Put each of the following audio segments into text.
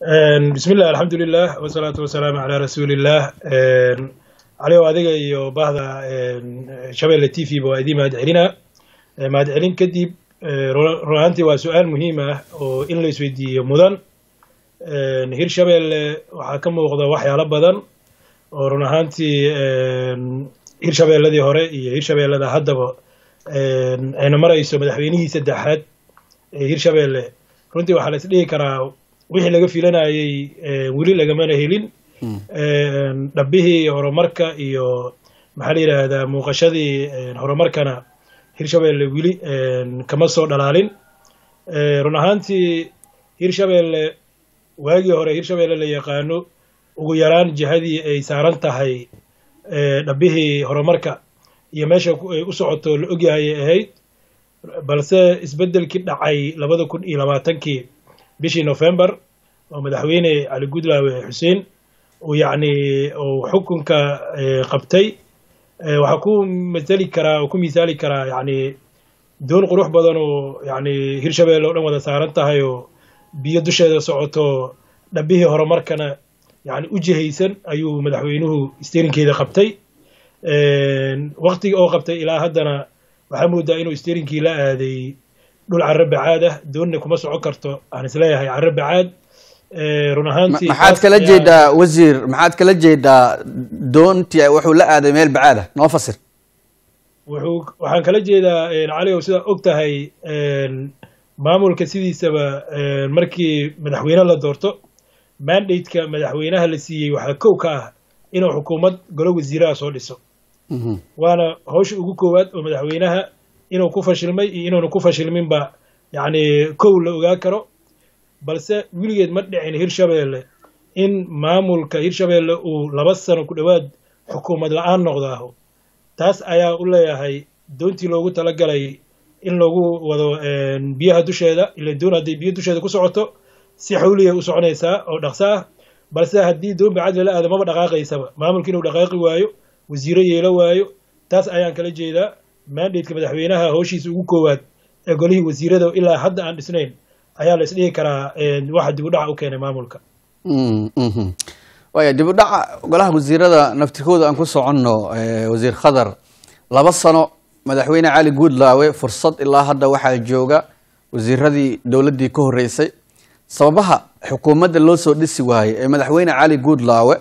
bismillah alxamdulilah wasalaatu wasalaamu calaa rasuulillaah caliyow adiga iyo bahda shabeelle t v ba waa idiin mahad celinaa mahad celin kadib run ahaantii waa su'aal muhiim ah oo in la mudan. Hirshabeelle waxaa ka muuqda waxyaalo badan oo run ahaantii hirshabeelladii hore iyo hirshabeellada haddaba ayna marayso madaxweynihii saddexaad ee hirshabeelle runtii waxaa la isdhihi karaa wixii laga filanayey weli lagamana helin. Dhabbihii horumarka iyo maxaa la yidhaahdaa muuqashadii horumarkana hirshabeelle weli kama soo dhalaalin. Run ahaantii hirshabeelle waagii hore hirshabeelle la yaqaano ugu yaraan jihadii ay saaran tahay dhabbihii horumarka iyo meesha ay u socoto la ogyahay ay ahayd. Balse isbeddelkii dhacay labada kun iyo labaatankii bishii november oo madaxweyne cali gudlaawe xuseen uu xukunka qabtay. Waxaa ku masali karaa oo ku misaali karaa yacni doon qurux badan oo yacni hirshabeelle oo dhan wada saaran tahay oo biyo dusheeda socoto dhabbihii horumarkana yacni u jihaysan ayuu madaxweynuhu sterinkeeda qabtay. Waktigii oo qabtay ilaa haddana waxaa moodaa inuu sterinkii la aaday dhul carro bacaad ah doonna kuma socon karto aan is leeyahay carro maxaad kala jeedaa wasiir maxaad kala jeedaa doontii wuxuu la aaday meel bacaad ah? Noo fasir. Wuxuu waxaan kala jeedaa cali ow sidaa og tahay maamulka sidiisaba markii madaxweyne la doorto mandate-ka madaxweynaha la siiyey waxaa kow ka ah inuu xukuumad golo wasiiraha soo dhiso. Waana hawsha ugu koowaad oo madaxweynaha inuu ku fashilmay iyo inuuna ku fashilminba yacni kow la ogaa karo balse weligeed ma dhicin hirshabeelle in maamulka hirshabeelle uu laba sano ku dhowaad xukuumad la'aan noqdo aho taas ayaa u leeyahay doontii loogu talagalay in lagu wado biyaha dusheeda ila doon hadday biyo dusheeda ku socoto si xawliya u soconaysaa oo dhaqso ah balse haddii doon bacad lala aado maba dhaqaaqaysaba. Maamulka inuu dhaqaaqi waayo wasiiro yeelo waayo taas ayaan kala jeedaa mandateka madaxweynaha howshiisa ugu koowaad ee golihii wasiirada ilaa hadda aan dhisnayn ayaa la isdhihi karaa waxa dib u dhaca u keenay maamulka. Waaya dib u dhaca golaha wasiirada naftirkooda aan ku soconno wasiir khadar laba sano madaxweyne cali guudlaawe fursad ilaa hadda waxaa jooga wasiiradii dowladdii ka horreysay. Sababaha xukuumadda loo soo dhisi waayey ee madaxweyne cali guudlaawe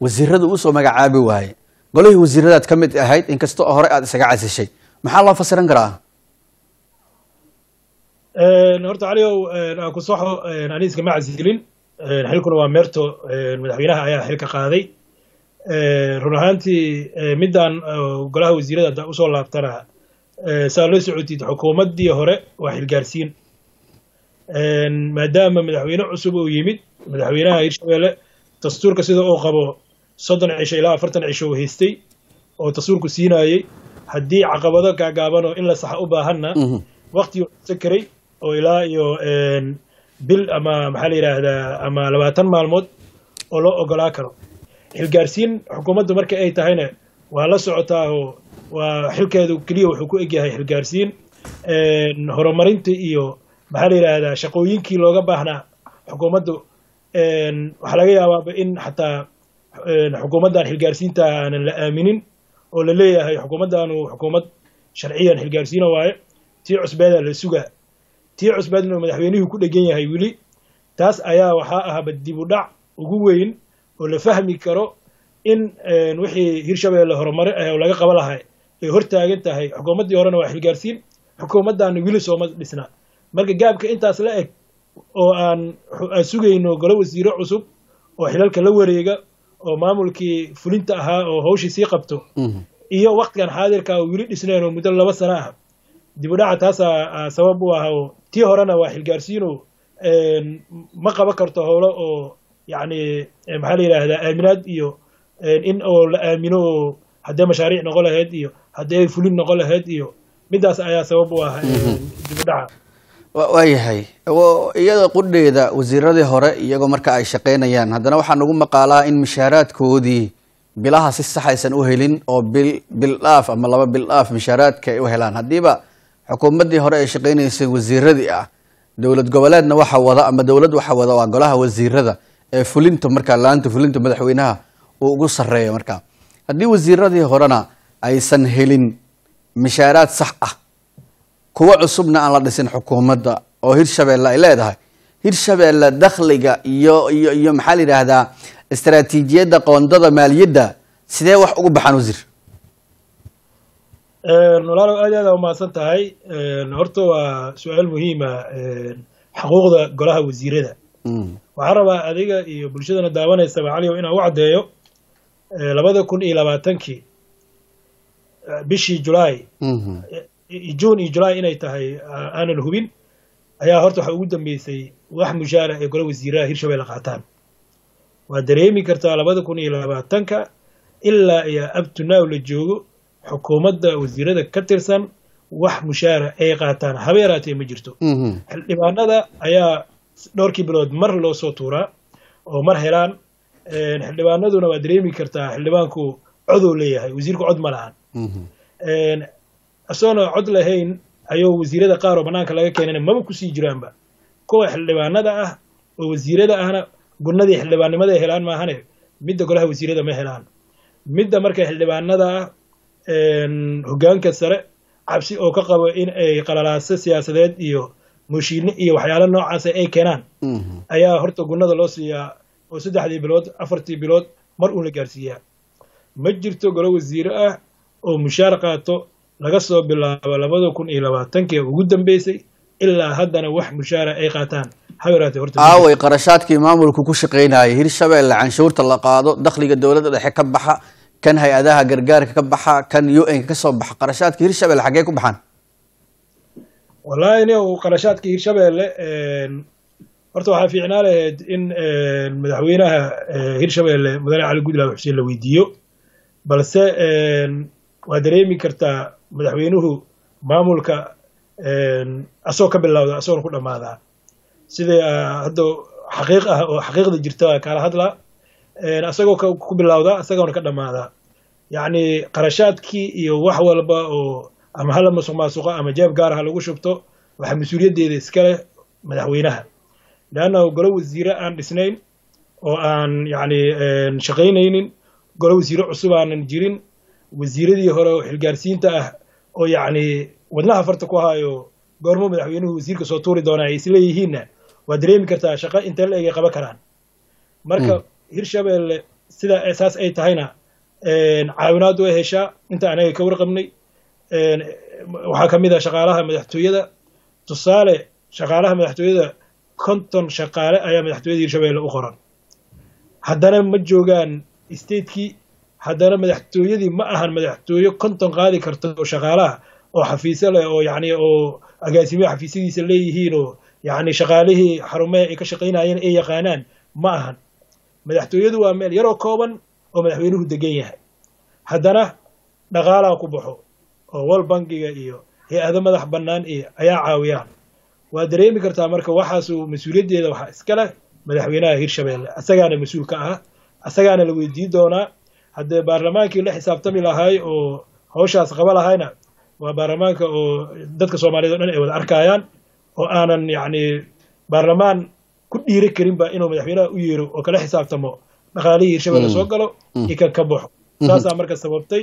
wasiirada u soo magacaabi waaye golihii wasiiradaad ka mid ahayd inkasta oo hore aada isaga casishay. Maxaa loo fasiran karaa horta caliow aan ku saxo ani iskama casilin xilkuna waa meerto madaxweynaha ayaa xilka qaaday. Run ahaantii middan golaha wasiirada haddaa u soo laabtana saa loo socotid xukuumaddii hore waa xilgaarsiin maadaama madaxweyne cusub uu yimid madaxweynaha hirshabeelle dastuurka sida uu qabo soddon cisho ilaa afartan cisho uu haystay oo dastuurku siinayey haddii caqabado gaagaaban oo in la saxa u baahanna waktigii sakaray oo ilaa iyo bil ama maxaa la yidhaahdaa ama labaatan maalmood oo loo ogolaa karo. Xilgaarsiin xukuumaddu marka ay tahayna waa la socotaa oo waa xilkeedu keliya wuxuu ku egyahay xilgaarsiin horumarinta iyo maxaa la yidhaahdaa shaqooyinkii looga baahnaa xukuumaddu. Waxaa laga yaabaaba in xataa xukuumaddan xilgaarsiinta aanan la aaminin oo la leeyahay xukuumaddanu xukuumad sharciyan xilgaarsiina waaye tii cusbeeda la sugaa tii cusbeedna madaxweynihii ku dhegan yahay weli taas ayaa waxaa ahaba dib u dhac ugu weyn oo la fahmi karo in wixii hirshabeelle horumare ah oo laga qaba lahay ay hor taagan tahay. Xukuumaddii horena waa xilgaarsiin xukuumaddaana weli sooma dhisna marka gaabka intaas la eg oo aan sugayno golo wasiiro cusub oo xilalka la wareega oo maamulkii fulinta ahaa oo hawshii sii qabto iyo waktigan xaadirka oo weli dhisnayn oo muddo laba sano ah dib u dhaca taasaa sabab u ah oo tii horena waa xilgaarsiino ma qaban karto howlo oo yacni maxaa la yidhaahdaa aaminaad iyo in oo la aamino oo haddee mashaariic noqon lahayd iyo haddee fulin noqon lahayd iyo midaas ayaa sabab u ah dib u dhaca. Waayahay iyada qudheeda wasiiradii hore iyagoo marka ay shaqaynayaan haddana waxaa nagu maqaalaa in mishaaraadkoodii bilaha si sax aysan u helin oo bil bil dhaaf ama laba bil dhaaf mishaaraadka ay u helaan. Haddiiba xukuumaddii hore ay shaqaynaysay wasiiradii ah dowlad goboleedna waxa wada ama dowlad waxa wada waa golaha wasiirada ee fulinta markaa laanta fulinta madaxweynaha uu ugu sareeya markaa haddii wasiiradii horena aysan helin mishaaraad sax ah kuwa cusubna aan la dhisin xukuumadda oo hirshabeelle ay leedahay. Hirshabeelle dakhliga iyo iyo iyo maxaa la yidhaahdaa istaraatiijiyadda qoondada maaliyadda sidee wax ugu baxaan wasiir walaalow aad aad aa umahadsan tahay. Horta waa su'aal muhiima xuquuqda golaha wasiirada. Waxaan rabaa adiga iyo bulshadana daawanaysaba caliow inaan u caddeeyo labada kun iyo labaatankii bishii julaay. Juun iyo julaay inay tahay aanan hubin ayaa horta waxa ugu dambeysay wax mushaara ee gola wasiiraha hirshabelle qaataan. Waa dareemi kartaa labada kun iyo labaatanka ilaa iyo abtunaw la joogo xukuumadda wasiirada ka tirsan wax mushaara ay qaataan haba yaraatee ma jirto. Xildhibaanada ayaa dhowrkii bilood mar loo soo tuuraa oo mar helaan xildhibaanaduna waa dareemi kartaa xildhibaanku coduu leeyahay wasiirku cod ma lahan isagoona cod lahayn ayuu wasiirada qaar oo bannaanka laga keenana maba ku sii jiraanba. Kuwa xildhibaanada ah oo wasiirada ahna gurnadii xildhibaannimada helaan maahane midda golaha wasiirada ma helaan. Midda marka xildhibaanada ah hoggaanka sare cabsi oo ka qabo in ay qalalaaso siyaasadeed iyo mooshiine iyo waxyaalo noocaasa ay keenaan. Ayaa horta gunnada loo siiyaa oo saddexdii bilood afartii bilood mar uun la gaarsiiyaa ma jirto golo wasiire ah oo mushaar qaato laga soo bilaabo labada kun iyo labaatankii ugu dambeysay ilaa haddana wax mushaara ay qaataan. Hawaraate horta. Aaway qarashaadkii maamulku ku shaqaynayay hirshabeelle canshuurta la qaado dakhliga dowladda dhexe ka baxa kan hay'adaha gargaarka ka baxa kan u n ka ka soo baxa qarashaadka hirshabelle xaggee ku baxaan? Wallaahi ni qarashaadka hirshabelle horta waxaa fiicnaa lahayd in madaxweynaha hirshabelle mudane cali gudlaaw xuseen la weydiiyo. Balse waa dareemi kartaa madaxweynuhu maamulka asoo ka bilowda asoona ku dhammaadaa sida hadda xaqiiq ah oo xaqiiqda jirta kala hadlaa asagoo ku bilowdaa asagoona ka dhammaadaa yacni qarashaadkii iyo wax walba oo ama hala masuq maasuqa ama jeeb gaar lagu shubto waxaa mas'uuliyaddeeda iska leh madaxweynaha. Leanna golo wasiire aan dhisnayn oo aan yacni shaqaynaynin golo wasiire cusub aanan jirin wasiiradii hore oo xilgaarsiinta ah oo yacni wadnaha farta ku hayo goormo madaxweynuhu wasiirka soo tuuri doonaa ay isleeyihiinna waa dareemi kartaa shaqa intee la egay qaban karaan. Marka hirshabelle sida saas ay tahayna caawinaad way heshaa inta anaga ka warqabnay waxaa ka mid ah shaqaalaha madaxtooyada. Tusaale shaqaalaha madaxtooyada konton shaqaale ayaa madaxtooyada hirshabelle u qoran. Haddana ma joogaan statekii haddana madaxtooyadii ma ahan madaxtooye konton qaadi karta oo shaqaalaha oo xafiisyo leh oo yacni oo agaasimiyo xafiisyadiisa leeyihiin oo yacni shaqaalihii xarumaha ay ka shaqaynayeen ay yaqaanaan ma ahan madaxtooyadu waa meel yaroo kooban oo madaxweynuhu degan yahay. Haddana dhaqaalaa ku baxo oo wal bangiga iyo hay'ado madax bannaan iyo ayaa caawiyaan waa dareemi kartaa marka waxaasu mas'uuliyaddeeda waxaa iska leh madaxweynaha hirshabelle asagaana mas'uul ka ah asagaana la weydiin doonaa. Haddee baarlamaankii la xisaabtami lahaay oo hawshaas qaba lahayna waa baarlamaanka oo dadka soomaaliyed o dhan ay wada arkayaan oo aanan yacni baarlamaan ku dhiiri karinba inuu madaxweynaha u yeero oo kala xisaabtamo dhaqaalihii hirshabelle soo galo iyo kan ka baxo saasaa marka sababtay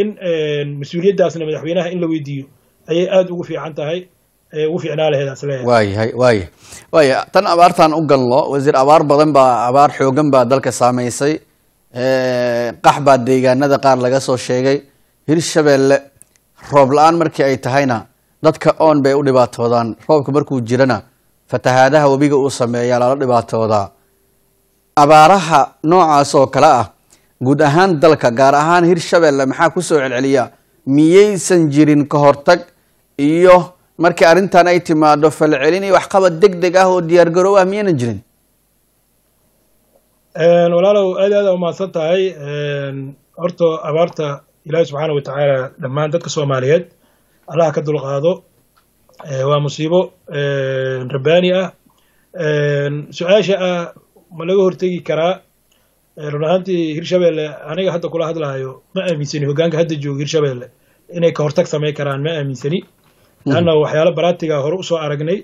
in mas'uuliyaddaasna madaxweynaha in la weydiiyo ayay aada ugu fiican tahay waayahay waaya waaya tan abaartaan u galno wasiir abaar badan baa abaar xoogan baa dalka saameysay qax baa deegaanada qaar laga soo sheegay. Hirshabelle roob la'aan markii ay tahayna dadka oon bay u dhibaatoodaan. Roobka markuu jirana fatahaadaha webiga uu sameeyaa lala dhibaatoodaa abaaraha noocaas oo kale ah guud ahaan dalka gaar ahaan hirshabelle maxaa ku soo celceliya? Miyaysan jirin ka hortag iyo markii arrintan ay timaado falcelin iyo waxqabad deg deg ah oo diyaargaroow ah miyaynan jirin? Walaalow aad aada umahadsan tahay. Horta abaarta ilaahi subxaana watacaala dhammaan dadka soomaaliyeed allaha ka dulqaado waa musiibo rabbaani ah su'aasha ah ma laga hortegi karaa? Run ahaantii hirshabelle aniga hadda kula hadlahayo ma aaminsani hoggaanka hadda jooga hirshabelle inay ka hortag samayn karaan ma aaminsani. Leanna waxyaalo baraatiga hore u soo aragnay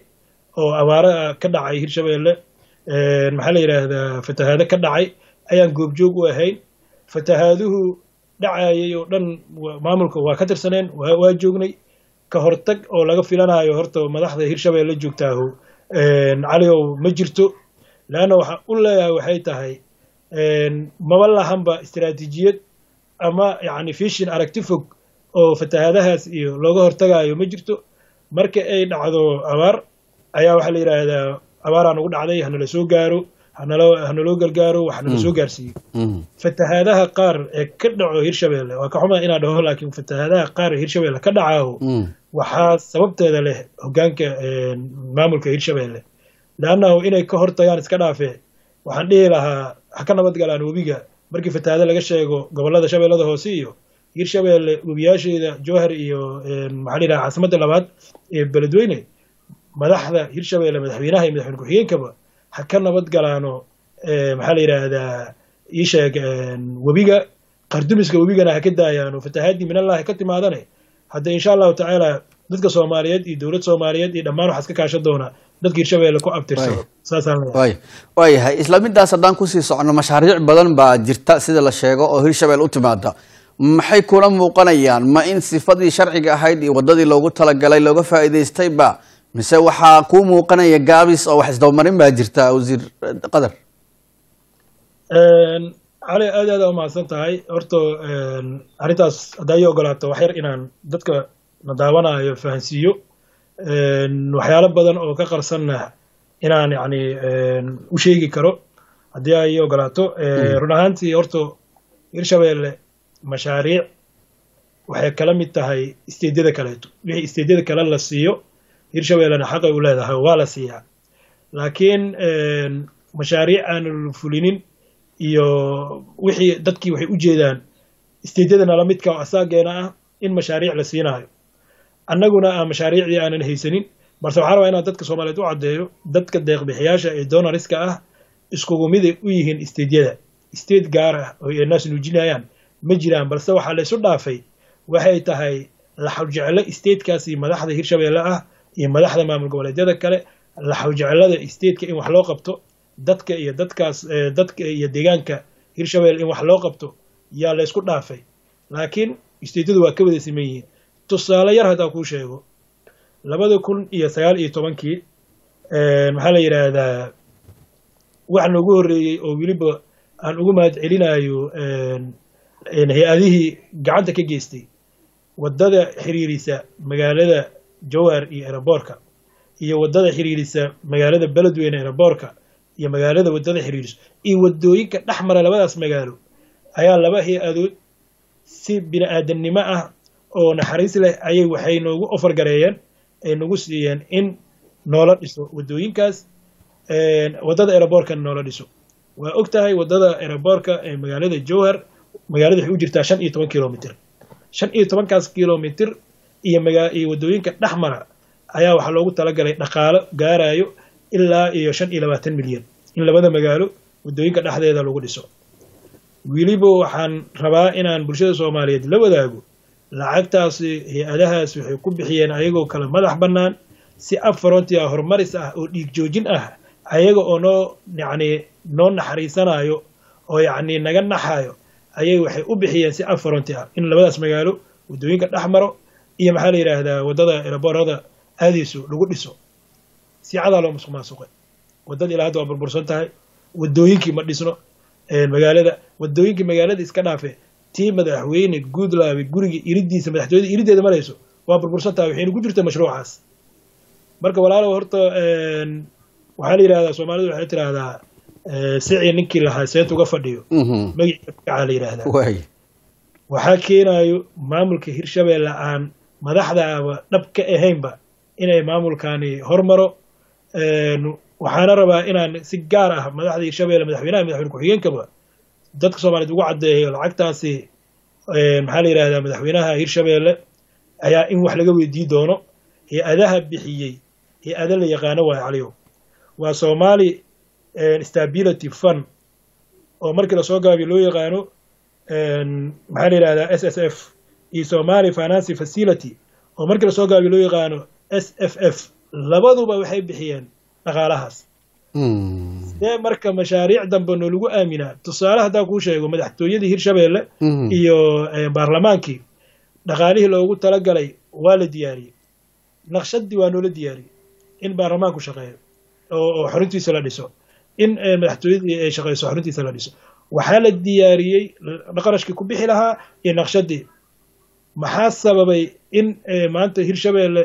oo abaaro ka dhacay hirshabeelle maxaa la yidhaahdaa fatahaado ka dhacay ayaan goobjoog u ahayn. Fatahaaduhu dhacayay oo dhan maamulka waa ka tirsaneen waa joognay ka hortag oo laga filanayo horta madaxda hirshabeelle joogtaahu. Caliow ma jirto. Leanna waxaan u leeyahay waxay tahay maba lahanba istaraatiijiyad ama yacni fishin aragti fog oo fatahaadahaas iyo looga hortagayo ma jirto. Marka ay dhacdo abaar ayaa waxaa la yidhaahdaa abaaraa nagu dhacday hanala soo gaaro hanalo hanaloo gargaaro wax nala soo gaarsiiyo. Fatahaadaha qaar ee ka dhaco hirshabeelle waa ka xumaa inaa dhaho laakiin fatahaadaha qaar ee hirshabeelle ka dhacaaho waxaa sababteeda leh hoggaanka maamulka hirshabeelle leannahu inay ka hortagaan iska dhaafee waxaan dhihi lahaa ha ka nabad galaan webiga. Markii fatahaado laga sheego gobollada shabeellada hoose iyo hirshabeelle webiyaasheeda jowhar iyo maxaa la yidhaha caasimadda labaad ee beledweyne madaxda hirshabeelle madaxweynaha iyo madaxweyne ku-xigeenkaba ha ka nabad galaano maxaa la yidhaahdaa ii sheeg webiga qardumiska webigana ha ka daayaano fatahaadii minallahi ka timaadane hadda insha allahu tacaala dadka soomaaliyeed iyo dowlad soomaaliyeed iyo dhammaan waxaa iska kaashan doona dadka hirshabeelle ku abtirsado waayahay isla midaas haddaan ku sii socono mashaariic badan baa jirta sida la sheego oo hirshabelle u timaada maxay kula muuqanayaan? Ma in sifadii sharciga ahayd iyo waddadii loogu talagalay looga faa'iidaystayba mise waxaa kuu muuqanaya gaabis oo wax isdabamarin baa jirta wasiir qadar cali aad aad aa umahadsan tahay horta arrintaas haddaa ii ogolaato wax yar inaan dadka na daawanayo fahansiiyo waxyaalo badan oo ka qarsanna inaan yacni u sheegi karo haddii ay ii ogolaato run ahaantii horta hirshabeelle mashaariic waxay kala mid tahay isteedyada kaleeto. Wixii isteedyada kale la siiyo hirshabeellena xaqay u leedahay waa la siiyaa. Laakiin mashaariic aanu fulinin iyo wixii dadkii waxay u jeedaan isteedyadana la midka oo asaageena ah in mashaariic la siinaayo. Annaguna aan mashaariicdii aanan haysanin balse waxaa rabaa inaan dadka soomaaliyeed u caddeeyo dadka deeqbixiyaasha ee donariska ah iskugu miday u yihiin isteedyada. Isteed gaar ah oo ay naas nuujinayaan ma jiraan balse waxaa la isu dhaafay. Waxay tahay laxawjeclo isteedkaasi madaxda hirshabeelle ah iyo madaxda maamul goboleedyada kale laxawjeclada isteedka in wax loo qabto dadka iyo dadkaas dadka iyo deegaanka hirshabelle in wax loo qabto yaa la ysku dhaafay. Laakiin isteedyadu waa ka wada siman yihiin tusaale yar haddaa kuu sheego labada kun iyo sagaal iyo tobankii maxaa la yidhaahdaa wax noogu horreeyey oo weliba aan ugu mahad celinayo hay'adihii gacanta ka geystay waddada xiriirisa magaalada jowhar iyo eraboorka iyo waddada xiriirisa magaalada beledweyne eraboorka iyo magaalada waddada xiriiriso iyo waddooyinka dhex mara labadaas magaalo. Ayaa laba hay'adood si bini aadamnimo ah oo naxariis leh ayay waxay noogu ofar gareeyeen ay nagu siiyeen in noola dhiso waddooyinkaas waddada eraboorkana noola dhiso. Waa og tahay waddada eraboorka ee magaalada jowhar magaalada waxay u jirtaa shan iyo toban kilomitr shan iyo tobankaas kilomitr iyo waddooyinka dhex mara ayaa waxaa loogu talagalay dhaqaalo gaarayo ilaa iyo shan iyo labaatan milyan. In labada magaalo waddooyinka dhexdeeda lagu dhiso. Weliba waxaan rabaa inaan bulshada soomaaliyeed la wadaago. Lacagtaasi hay'adahaas waxay ku bixiyeen ayagoo kale madax bannaan. Si afrontia horumaris ah oo dhiig joojin ah ayaga oo noo yacni noo naxariisanayo oo yacni naga naxayo ayay waxay u bixiyeen si afronti ah. In labadaas magaalo waddooyinka dhex maro iyo maxaa la yidhaahdaa waddada eraboorada aadayso lagu dhiso si cadaa loo musuq maasuqay waddada ilaa hadda waa burbursan tahay. Waddooyinkii ma dhisno magaalada. Waddooyinkii magaalada iska dhaafe tii madaxweyne guudlaabe guriga iridiisa madaxtooyada irideeda marayso waa burbursan tahay waxayna ku jirta mashruucaas. Marka walaalow horta waxaa la yidhahdaa soomaalidu waxay tidhaahdaa sicii ninkii lahaa seent uga fadhiyo. Magaciisa magacaa la yidhaahdaa waxaa keenayo maamulka hirshabeelle aan madaxdaaba dhab ka ahaynba inay maamulkani hormaro waxaana rabaa inaan si gaar ah madaxda hirshabeelle madaxweynaha madaxweyne ku-xigeenkaba dadka soomaaliyeed ugu caddeeyo lacagtaasi maxaa la yidhahdaa madaxweynaha hirshabeelle ayaa in wax laga weydii doono. Hay'adaha bixiyey hay'ada la yaqaano waayo caliyow waa somali stability fund oo markii la soo gaabiyo loo yaqaano maxaa la yidhahdaa s s f iyo somali finance facility oo markii la soo gaabiyo loo yaqaano s f f labaduba waxay bixiyeen dhaqaalahaas. Dee marka mashaariic dambe noolagu aaminaa tusaale haddaan kuu sheego madaxtooyadii hirshabeelle iyo baarlamaankii dhaqaalihii loogu talagalay waa la diyaariyey. Naqshadii waa noola diyaariyey in baarlamaanku shaqeeyo oo xoruntiisa la dhiso. In madaxtooyadii ay shaqeyso xoruntiisa la dhiso. Waxaa la diyaariyey qarashkii ku bixi lahaa iyo naqshadii maxaa sababay in maanta hirshabeelle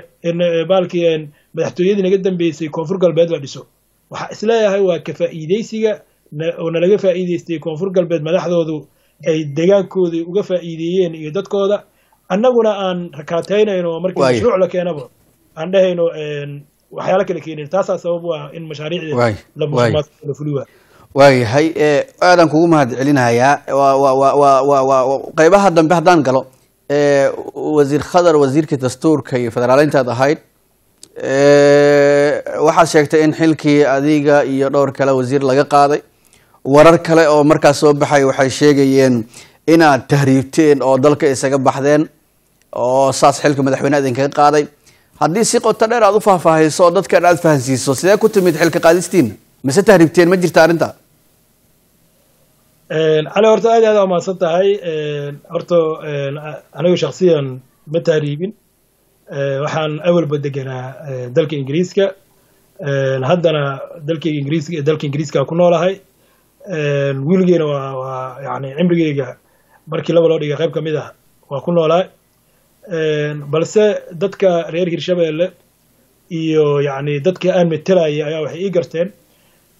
baalkii madaxtooyadii naga dambeysay koonfur galbeed la dhiso. Waxaa is leeyahay waa ka faa'iideysiga oo nalaga faa'iideystay koonfur galbeed madaxdoodu ay degaankoodii uga faa'iideeyeen iyo dadkooda. Annaguna aan rakaataynayno markii mashruuc la keenaba aan dhehayno waxyaalo kale keenin taasaa sabab u ah in mashaariicda la musuqmaasuqa fuli waa. Waayahay aadaan kugu mahad celinayaa qeybaha dambe haddaan galo wasiir khadar wasiirkii dastuurka iyo federaaleyntaad ahayd waxaad sheegtay in xilkii adiga iyo dhowr kale wasiir laga qaaday. Warar kale oo markaas soo baxay waxay sheegayeen inaad tahriibteen oo dalka isaga baxdeen oo saas xilka madaxweyneha idinkaga qaaday. Haddii si qoto dheer aad u faahfaahayso oo dadkan aad fahansiiso sidee ku timid xilka qaadistiina? Mise tahriibteen ma jirta arrinta? Cali horta aad aad umahadsan tahay. Horta anigu shaksiyan ma tahriibin waxaan awalba deganaa dalka ingiriiska. Haddana dalka ingiriiska dalka ingiriiska ku noolahay. Wiilgeena waa waa yani cimrigeyga markii laba loo dhigay qayb ka mid ah waa ku noolahay. Balse dadka reer hirshabeelle iyo yani dadka aan metelayay ayaa waxay ii garteen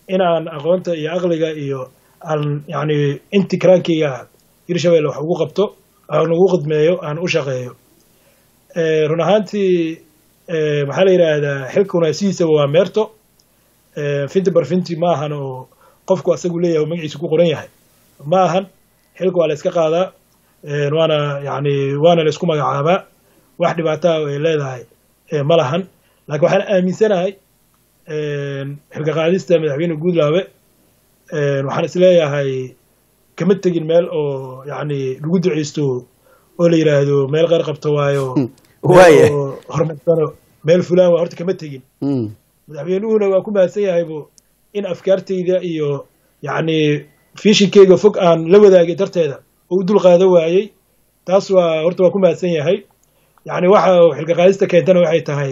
inaan aqoonta iyo aqliga iyo aan yani inti karaankeyga hirshabeelle wax ugu qabto aan ugu qidmeeyo aan u shaqeeyo run ahaantii maxaa la yidhaahdaa xilkuna sidiisaba waa meerto. Finti barfinti ma ahan oo qofku asagu leeyahay magaciisa ku qoran yahay. Ma ahan xilka waa la iska qaadaa. Waana yani waana la magacaabaa. Wax dhibaataa ay leedahay ma lahan. Laakiin waxaan aaminsanahay xilka qaadista madaxweyne guudlaabe waxaan is leeyahay kama tegin meel oo yani lagu duceysto oo la yidhaahdo meel qeyr qabto waayo horumarsano meel fulaan waa horta kama tegin. Madaxweynuhuna waa ku mahadsan yahaybu in afkaartayda iyo yacni fiishinkeyga fog aan la wadaagay darteeda oo u dul qaado waayey. Taas waa horta waa ku mahadsan yahay. Yacni waxa xilka qaadista keentana waxay tahay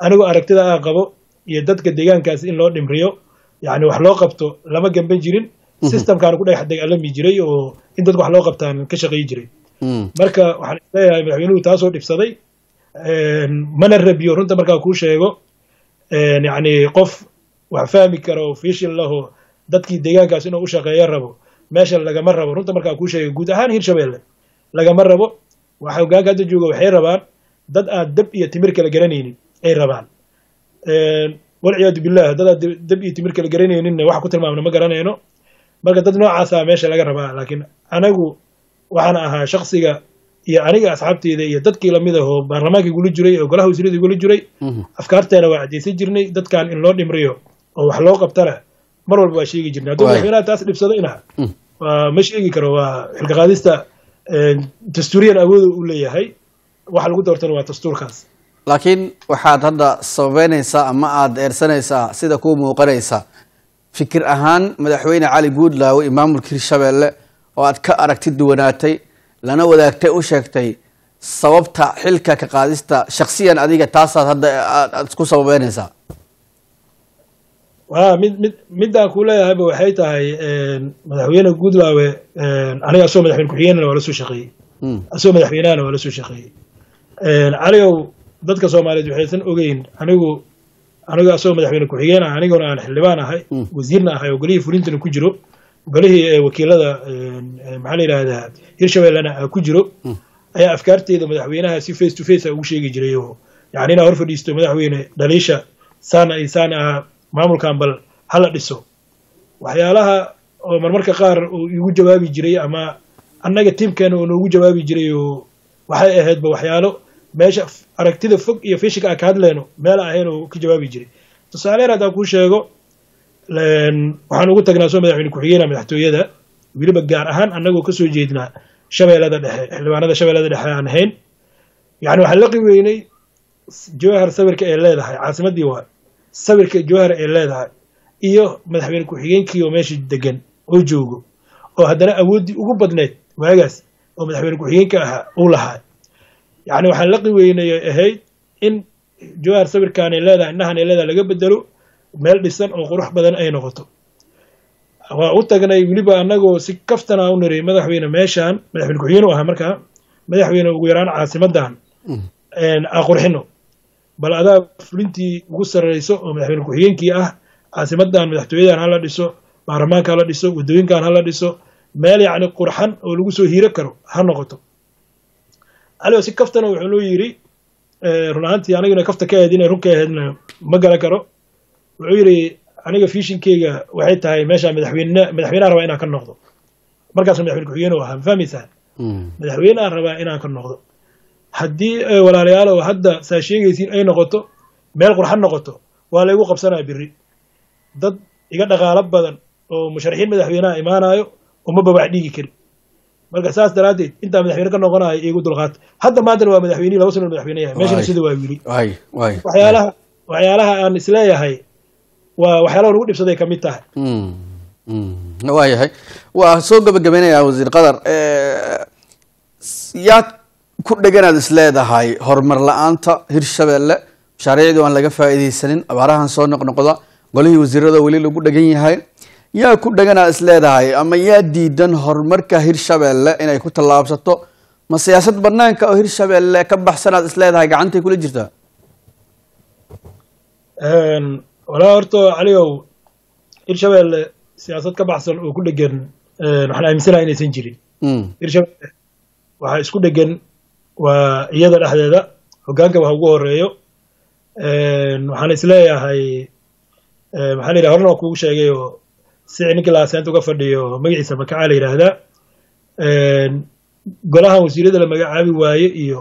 anigoo aragtida aan qabo iyo dadka deegaankaas in loo dhimriyo. Yacni wax loo qabto lama gamban jirin. Systemkaan ku dhex dagaalami jiray oo in dadka wax loo qabtaan ka shaqeey jiray. Marka waxaan is leeyahay madaxweynuhu taasoo dhibsaday mana rabiyo runta markaa kuu sheego yacni qof wax fahmi karo fishil laho dadkii deegaankaas inuu u shaqeeyo rabo meesha lagama rabo runta markaa kuu sheega guud ahaan hirshabeelle lagama rabo waxa hogaanka hadda jooga waxay rabaan dad aan dab iyo timir kala garanaynin ay rabaan. Walciyaadu billah dad aan dab iyo timir kala garanayninna wax ku tilmaamna ma garanayno. Marka dad noocaasa meesha laga rabaa laakiin anagu waxaan ahaa shaksiga iyo aniga asxaabteyda iyo dadkii la mid ahoo baarlamaanka igula jiray oo golaha wasiirada igula jiray afkaarteena waa caddeysan jirnay dadkan in loo dhimriyo oo wax loo qabtana mar walba waa sheegi jirnay. Hadduu madaxweynaha taas dhibsadayna waa ma sheegi karo waa xilka qaadista dastuuriyan awooda u leeyahay. Waxa lagu doortana waa dastuurkaas. Laakiin waxaad hadda sababeynaysaa ama aada eersanaysaa sida kuu muuqanaysa. Fikir ahaan madaxweyne cali guudlaawe iyo maamulka hirshabeelle oo aad ka aragti duwanaatay lana wadaagtay u sheegtay sababta xilka ka qaadista shaksiyan adiga taasaad hadda aad isku sababeynaysaa wa mid mid middaan ku leeyahayba waxay tahay madaxweyne guudlaawe aniga asoo madaxweyne ku-xigeenana waa la soo shaqeeyey. Asoo madaxweynehana waa la soo shaqeeyey. Caligow dadka soomaaliyeed waxaysan ogeyn anigu anigu asagoo madaxweyne ku-xigeen ah aniguna aan xildhibaan ahay wasiirna ahay oo golihii fulintana ku jiro golihii wakiilada maxaa la yidhahdaa hirshabellena ku jiro ayaa afkaarteeda madaxweynaha si face to face a ugu sheegi jiray oo yani inaa hor fadhiisto madaxweyne dhaliisha saana iyo saana ah maamulkan bal hala dhiso. Waxyaalaha oo marmarka qaar uu igu jawaabi jiray ama annaga tiimkeena uu noogu jawaabi jiray oo waxay ahaydba waxyaalo meesha aragtida fog iyo fishika aan ka hadleyno meel ahayn oo ka jawaabi jiray. Tusaaleyn haddaan kuu sheego waxaan ugu tagnaa soo madaxweyne ku-xigeenka madaxtooyada weliba gaar ahaan annagoo ka soo jeednaa shabeellada dhexe xildhibaanada shabeellada dhexe aan ahayn. Yani waxaan la qiweynay jawhar sawirka ay leedahay caasimaddii waa sawirka jawhar ay leedahay iyo madaxweyne ku-xigeenkii oo meesha degan oo joogo oo haddana awooddii ugu badneyd waagaas oo madaxweyne ku-xigeenka ahaa uu lahaa. Yacni waxaan la qiweynaya ahayd in jawhar sawirkaan ay leedahay indhahan ay leedahay laga bedelo meel dhisan oo qurux badan ay noqoto. Waa u tagnay weliba annagoo si kaftana u niri madaxweyne meeshaan madaxweyne ku-xigeen u ahaa markaa madaxweyne ugu yaraan caasimadan a qurxino. Bal adaa fulintii ugu sarreyso oo madaxweyne ku-xigeenkii ah caasimadan madaxtooyadan hala dhiso baarlamaanka hala dhiso waddooyinkan hala dhiso meel yacni qurxan oo lagu soo hiiro karo ha noqoto. Caligo si kaftana wuxuu noo yidhi run ahaantii aniguna kafta ka ahayd inay run ka ma garan karo wuxuu yidhi aniga fiishinkeyga waxay tahay meesha madaxweyne madaxweyneha rabaa inaan ka noqdo. Markaasuu madaxweyne ku-xigeen u ahaa ma fahmaysaa madaxweynehan rabaa inaan ka noqdo. Haddii walaalayaal oo hadda saa sheegaysiin ay noqoto meel qurxan noqoto waa laygu qabsanaa biri dad iga dhaqaalo badan oo musharaxiin madaxweyneha imaanayo uma babax dhigi karin. Marka saas daraaddeed intaa madaxweyne ka noqonayo igu dulqaata hadda maantana waa madaxweynihi laba sano madaxweyne yahay. Meeshana sida waa wili waxyaalaha waxyaalaha aan is leeyahay waa waxyaalaha lagu dhibsaday ka mid tahay. Waayahay waa soo gabagabeynayaa wasiir qadar. Yaa ku dheganaad is leedahay horumar la'aanta hirshabeelle mashaariicdii aan laga faa'iidaysanin abaarahan soo noqnoqda golihii wasiirada weli lagu dhegan yahay. Yaa ku dheganaad is leedahay ama yaa diidan horumarka hirshabeelle inay ku tallaabsato ma siyaasad banaanka oo hirshabeelle ka baxsanaad is leedahay gacantay kula jirtaa walaa horta caligow hirshabeelle siyaasad ka baxsan oo ku dhegan waxaan aaminsanaha inaysan jirin. Hirshabeelle waxaa isku dhegan waa iyada dhexdeeda hoggaanka waxa ugu horeeyo waxaan is leeyahay maxaa la yidhaha horena waa kugu sheegay oo si ninkii laaseenta uga fadhiyo magaciisa makacaa la yidhaahdaa golahan wasiirada la magacaabi waaye iyo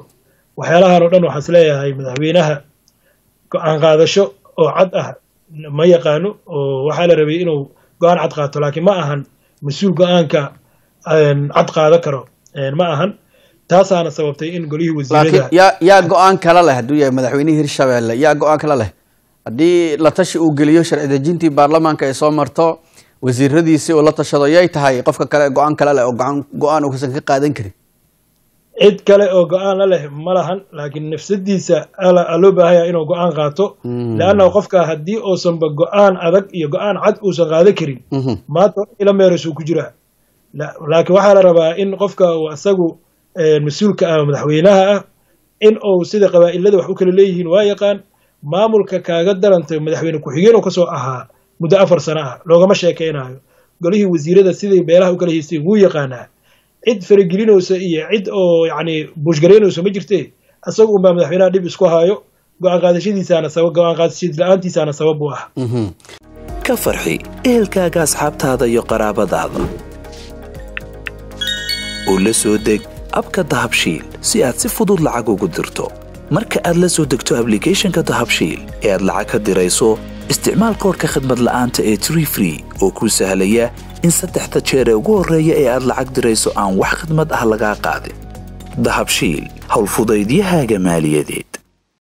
waxyaalahan oo dhan waxaan is leeyahay madaxweynaha go'aan qaadasho oo cad ah ma yaqaano oo waxaa la rabay inuu go'aan cad qaato laakiin ma ahan mas'uul go'aanka cad qaada karo. Ma ahan. Taasaana sababtay in golihii wasiirada yaa yaa go'aan kala leh hadduu yahay madaxweynihii hirshabeelle yaa go'aan kala leh. Haddii la tashi uu geliyo sharci dejintii baarlamaanka ay soo marto wasiiradiisii uu la tashado yay tahay qofka kale go'aan kala leh oo go'aan uusan ka qaadan karin cid kale oo go'aan la leh ma lahan laakiin nafsadiisa loo baahanya inuu go'aan qaato. Leanna qofka haddii uusanba go'aan adag iyo go'aan cad uusan qaadan karin maanta ila meerasuu ku jiraa laakiin waxaa la rabaa in qofka uu isagu mas'uulka ah madaxweynaha ah in uu sida qabaa'ilada wax u kala leeyihiin waa yaqaan maamulka kaaga darantay madaxweyne ku-xigeen oo ka soo ahaa muddo afar sano ah loogama sheekeynayo. Golihii wasiirada siday beelaha u kala haysteen wuu yaqaanaa cid faragelinaysa iyo cid oo yacni buushgaraynayso ma jirte isagu unbaa madaxweynaha dhib isku hayo go'aan qaadashadiisaana sabab go'aan qaadashadiis la'aantiisaana sabab u ah. Ka farxi ehelkaaga asxaabtaada iyo qaraabadaada. Oo soo deg abka dahabshiil si aad si fudud lacag ugu dirto. Marka aad la soo degto ablicathonka dahabshiil ee aad lacag ka dirayso isticmaal koorka khadmad la'aanta ee tree oo kuu sahlaya in saddexda jeer ee ugu horreeya ee aad lacag dirayso aan wax khidmad ah lagaa qaadin. Dahabshiil howlfudaydiyahaaga maaliyadeed